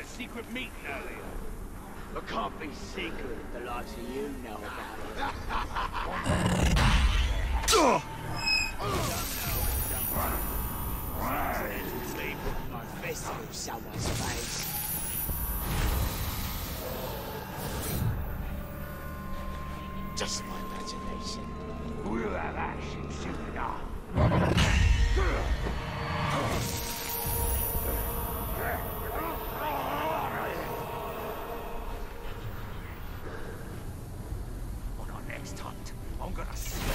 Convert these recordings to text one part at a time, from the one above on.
a secret meeting earlier. It can't be secret if the likes of you know about it. My fist through someone's face. Just my imagination. We'll have action soon enough. I'm gonna slaughter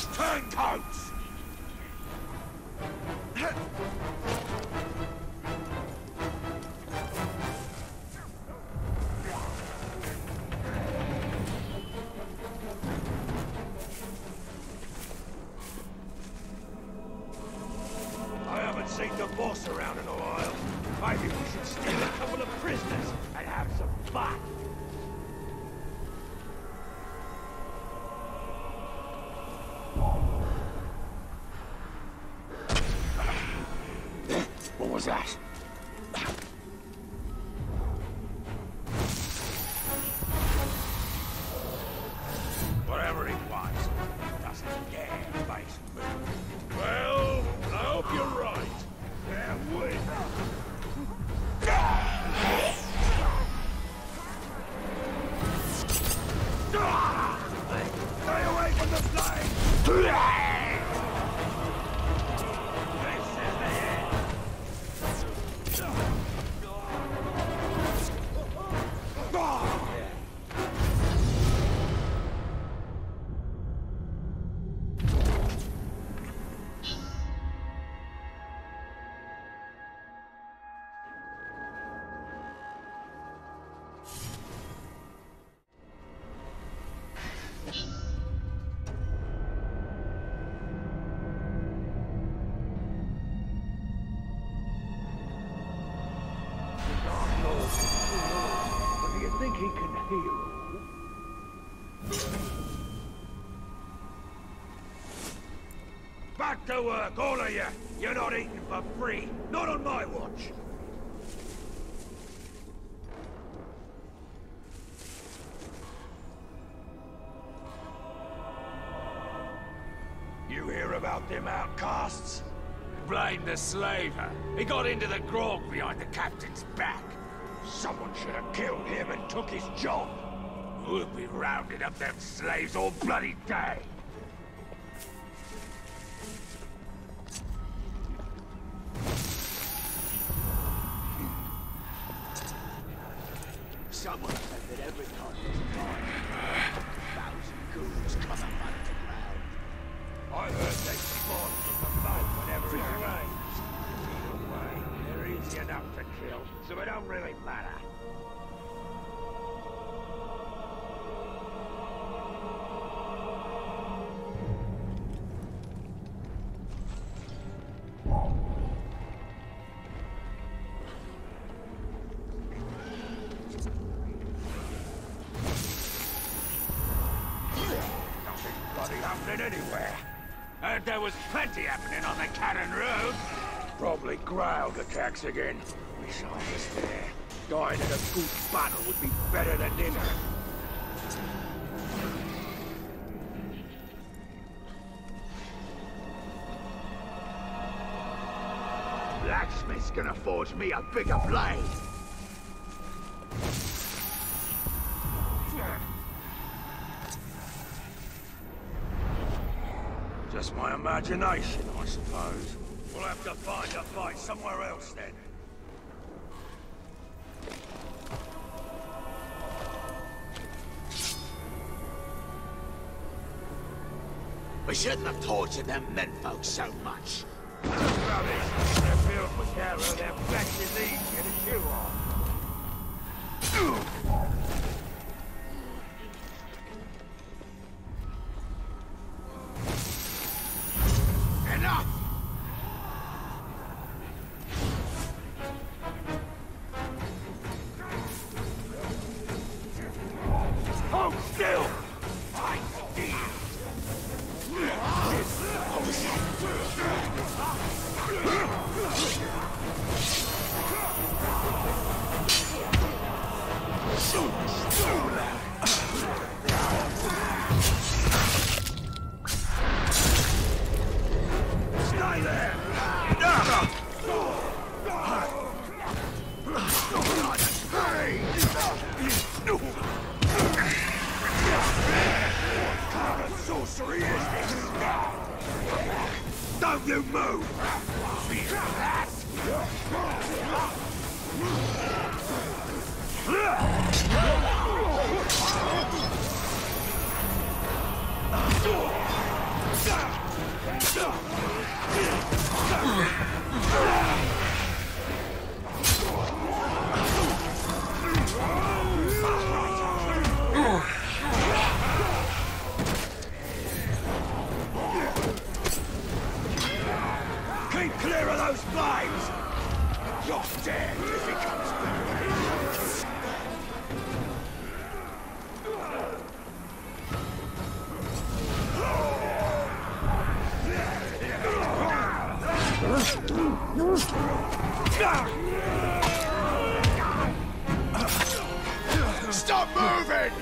Just turncoats! Was that? But do he can heal? Back to work, all of you! You're not eating for free! Not on my watch! You hear about them outcasts? Blame the slaver. He got into the grog behind the captain's back. Someone should have killed him and took his job. We'll be rounding up them slaves all bloody day. Anywhere. Heard there was plenty happening on the Cannon Road. Probably Graug attacks again. Wish I was there. Dying in a good battle would be better than dinner. Blacksmith's gonna forge me a bigger blade. My imagination, I suppose. We'll have to find a fight somewhere else then. We shouldn't have tortured them menfolk so much. Rubbish. They're filled with terror. Stop moving!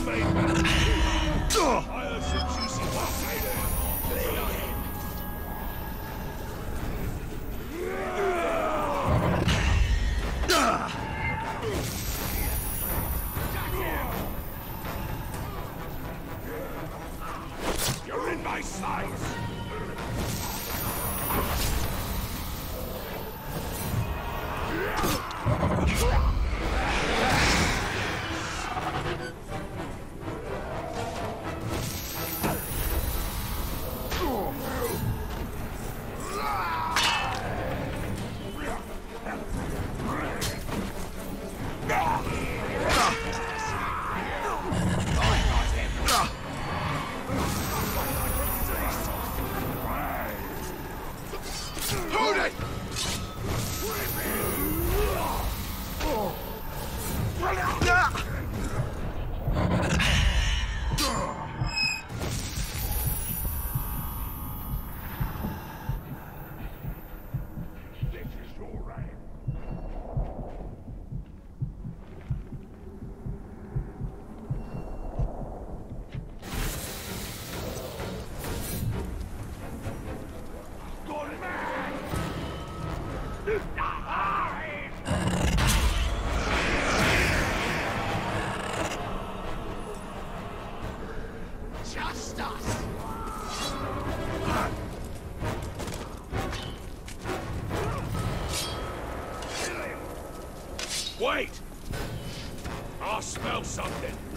Oh, Wait! I smell something.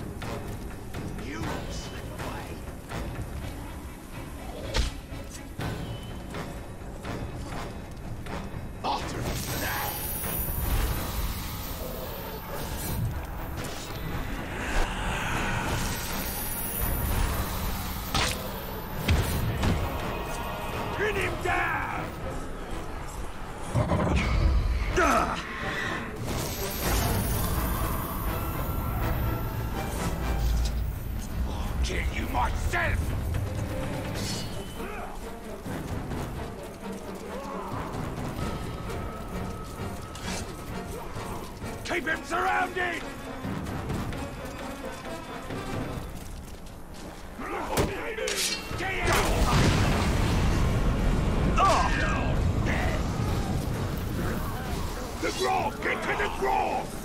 Myself! Keep him surrounded! The grog! Get to the grog!